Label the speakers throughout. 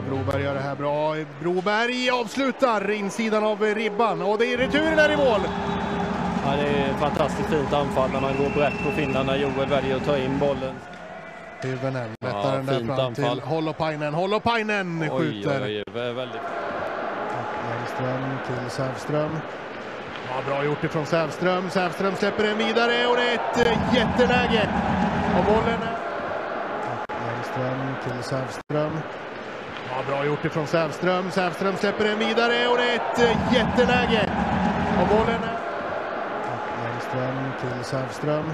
Speaker 1: Broberg gör det här bra. Broberg avslutar insidan av ribban och det är returen där i mål.
Speaker 2: Ja, det är ett fantastiskt fint anfall när man går brett på Finland när Joel väljer att ta in bollen.
Speaker 1: Hyvönen
Speaker 2: Ja,
Speaker 1: lättar den där fram till
Speaker 2: anfall.
Speaker 1: Holopainen. Holopainen
Speaker 2: Oj,
Speaker 1: skjuter.
Speaker 2: oj, oj, väldigt
Speaker 1: Lennström till Sävström. Ja, bra gjort ifrån Sävström. Sävström släpper den vidare och det är ett eh, jätteläge. Och bollen är... Lennström till Sävström. Ja, bra gjort ifrån Sävström. Sävström släpper den vidare och det är ett eh, jätteläge. Och bollen är... Lennström till Sävström.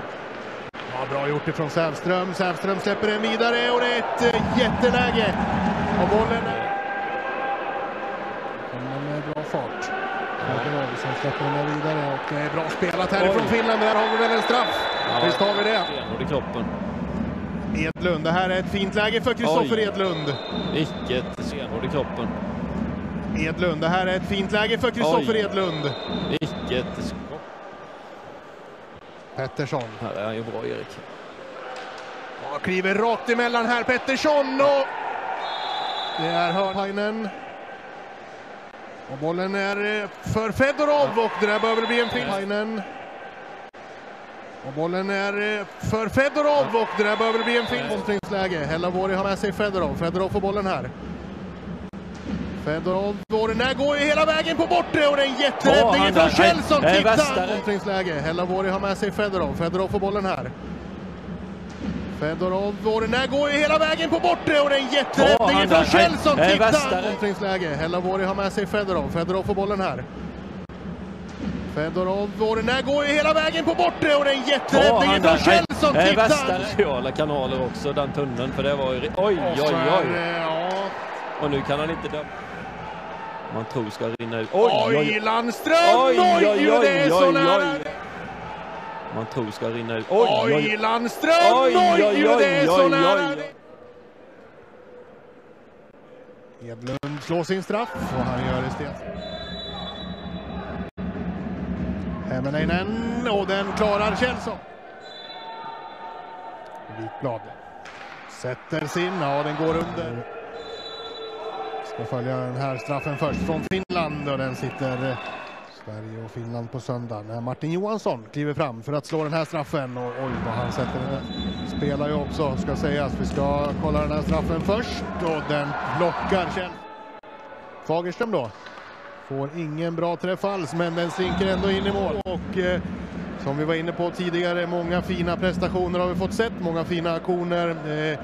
Speaker 1: Ja, bra gjort ifrån Sävström. Sävström släpper den vidare och det är ett eh, jätteläge. Och bollen är... Kommer med bra fart. Som släpper den vidare och det är bra spelat härifrån
Speaker 2: Oj.
Speaker 1: Finland. Där har vi väl en straff.
Speaker 2: Ja.
Speaker 1: Visst har vi det.
Speaker 2: stenhård i kroppen.
Speaker 1: Edlund, det här är ett fint läge för Kristoffer. Edlund.
Speaker 2: Ett stenhård i kroppen.
Speaker 1: Edlund, det här är ett fint läge för Kristoffer. Edlund.
Speaker 2: Ett skott.
Speaker 1: Pettersson.
Speaker 2: Här är han ju bra Erik.
Speaker 1: Ja, kliver rakt emellan här Pettersson och det är Hörnhainen. Och bollen är eh, för Fedorov och det där behöver bli en fin. Och bollen är eh, för Fedorov och det där behöver bli en fin kontringsläge. Hellabori har med sig Fedorov. Fedorov får bollen här. Fedorov den där går ju hela vägen på bortre och det är en jätteräddning
Speaker 2: han
Speaker 1: från. Kjellson. Titta! Kontringsläge. Hellabori har med sig Fedorov. Fedorov får bollen här. Fedorov den där går ju hela vägen på bortre och det är en jätteräddning
Speaker 2: han
Speaker 1: från. Kjellson. Titta! Kontringsläge. Hellabori har med sig Fedorov. Fedorov får bollen här. Fedorov och den där går ju hela vägen på bortre och det är en jätteräddning
Speaker 2: han
Speaker 1: från. Kjellson.
Speaker 2: Värsta sociala kanaler också, den tunneln. För det var ju... Oj, oj, oj. Och nu kan han inte döma. Man tror ska rinna ut. Oj,
Speaker 1: Oj,
Speaker 2: oj,
Speaker 1: Landström!
Speaker 2: Oj,
Speaker 1: Oj,
Speaker 2: oj,
Speaker 1: och det är
Speaker 2: oj,
Speaker 1: så
Speaker 2: oj,
Speaker 1: nära!
Speaker 2: oj. Man tror ska rinna ut. Oj,
Speaker 1: Oj,
Speaker 2: oj,
Speaker 1: Landström!
Speaker 2: Oj,
Speaker 1: Oj,
Speaker 2: oj,
Speaker 1: det är så
Speaker 2: oj,
Speaker 1: nära!
Speaker 2: oj.
Speaker 1: Edlund slår sin straff och han gör det stelt. Hämäläinen och den klarar Kjellson. Wikblad sätter sin, ja den går under. Ska följa den här straffen först från Finland och den sitter eh, Sverige och Finland på söndag när Martin Johansson kliver fram för att slå den här straffen och oj vad han sätter den. Spelar ju också ska sägas. Vi ska kolla den här straffen först och den blockar Kjell. Fagerström då. Får ingen bra träff alls men den slinker ändå in i mål. Och eh, som vi var inne på tidigare, många fina prestationer har vi fått sett. Många fina aktioner. Eh,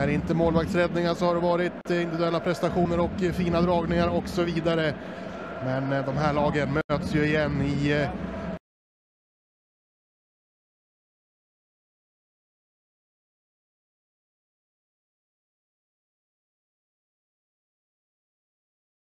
Speaker 1: är det inte målvaktsräddningar så har det varit eh, individuella prestationer och eh, fina dragningar och så vidare. Men eh, de här lagen möts ju igen i eh,